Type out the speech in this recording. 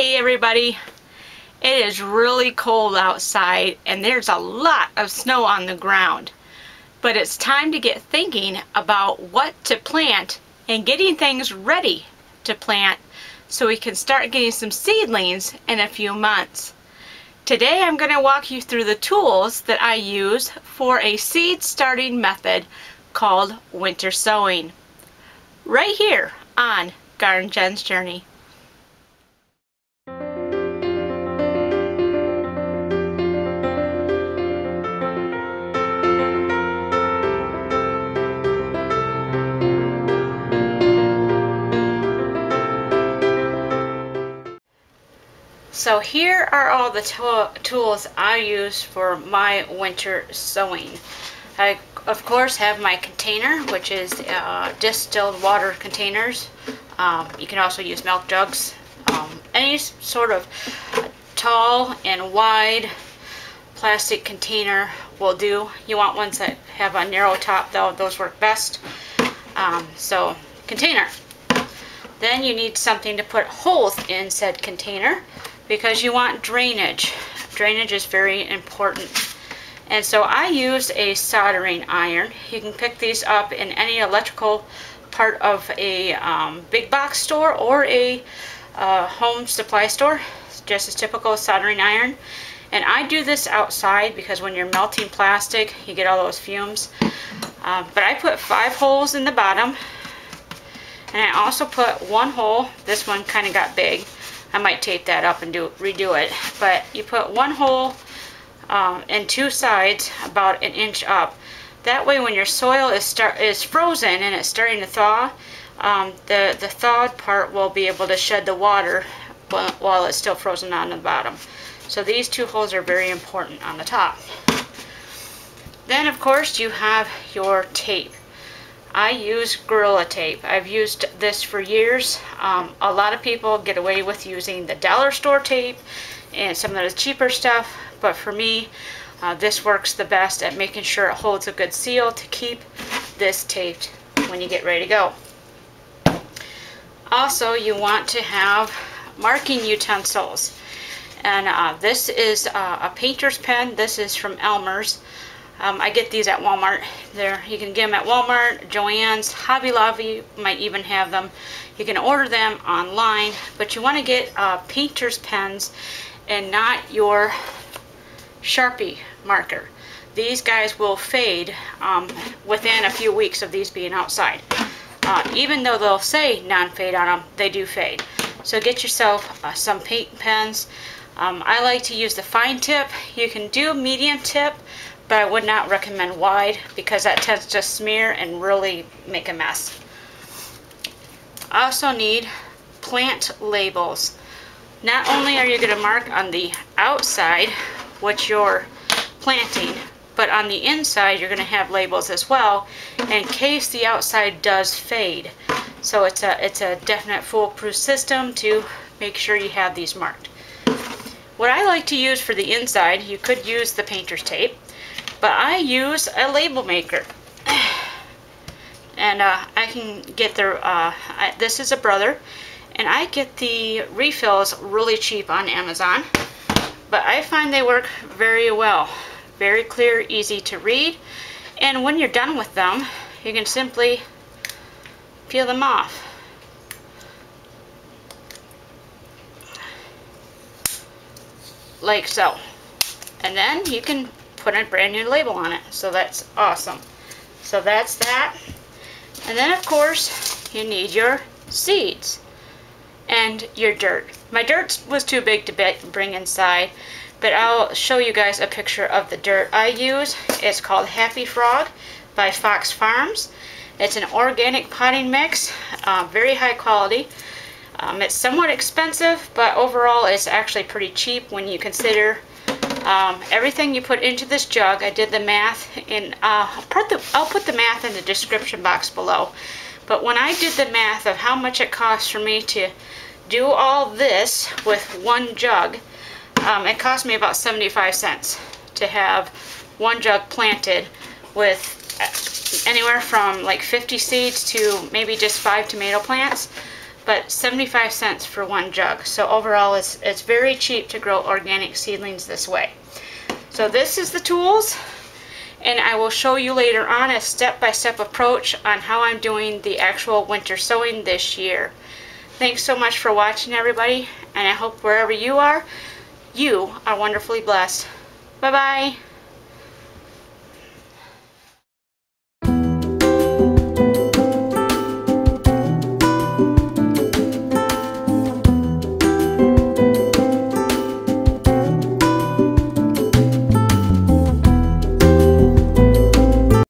Hey everybody! It is really cold outside and there's a lot of snow on the ground. But it's time to get thinking about what to plant and getting things ready to plant so we can start getting some seedlings in a few months. Today I'm going to walk you through the tools that I use for a seed starting method called winter sowing. Right here on Garden Jen's Journey. So here are all the tools I use for my winter sowing. I of course have my container which is uh, distilled water containers. Um, you can also use milk jugs. Um, any sort of tall and wide plastic container will do. You want ones that have a narrow top though, those work best. Um, so container. Then you need something to put holes in said container because you want drainage. Drainage is very important. And so I use a soldering iron. You can pick these up in any electrical part of a um, big box store or a uh, home supply store. It's just as typical soldering iron. And I do this outside because when you're melting plastic, you get all those fumes. Uh, but I put five holes in the bottom. And I also put one hole, this one kind of got big. I might tape that up and do redo it. But you put one hole um, and two sides about an inch up. That way when your soil is start is frozen and it's starting to thaw, um, the, the thawed part will be able to shed the water while, while it's still frozen on the bottom. So these two holes are very important on the top. Then of course you have your tape. I use Gorilla Tape. I've used this for years. Um, a lot of people get away with using the dollar store tape and some of the cheaper stuff, but for me, uh, this works the best at making sure it holds a good seal to keep this taped when you get ready to go. Also, you want to have marking utensils. And uh, this is uh, a painter's pen. This is from Elmer's. Um, I get these at Walmart. There, you can get them at Walmart, Joann's, Hobby Lobby might even have them. You can order them online, but you want to get uh, painter's pens and not your Sharpie marker. These guys will fade um, within a few weeks of these being outside. Uh, even though they'll say non-fade on them, they do fade. So get yourself uh, some paint pens. Um, I like to use the fine tip. You can do medium tip, but I would not recommend wide because that tends to smear and really make a mess. I also need plant labels. Not only are you going to mark on the outside what you're planting, but on the inside you're going to have labels as well in case the outside does fade. So it's a, it's a definite foolproof system to make sure you have these marked. What I like to use for the inside, you could use the painter's tape, but I use a label maker. And uh, I can get their, uh, I, this is a brother, and I get the refills really cheap on Amazon. But I find they work very well. Very clear, easy to read. And when you're done with them, you can simply peel them off. Like so. And then you can put a brand new label on it. So that's awesome. So that's that. And then of course you need your seeds and your dirt. My dirt was too big to bring inside, but I'll show you guys a picture of the dirt I use. It's called Happy Frog by Fox Farms. It's an organic potting mix, uh, very high quality. Um, it's somewhat expensive, but overall it's actually pretty cheap when you consider um, everything you put into this jug, I did the math, and uh, I'll, put the, I'll put the math in the description box below. But when I did the math of how much it costs for me to do all this with one jug, um, it cost me about 75 cents to have one jug planted with uh, anywhere from like 50 seeds to maybe just five tomato plants. but 75 cents for one jug. So overall, it's, it's very cheap to grow organic seedlings this way. So this is the tools, and I will show you later on a step-by-step -step approach on how I'm doing the actual winter sowing this year. Thanks so much for watching, everybody, and I hope wherever you are, you are wonderfully blessed. Bye-bye.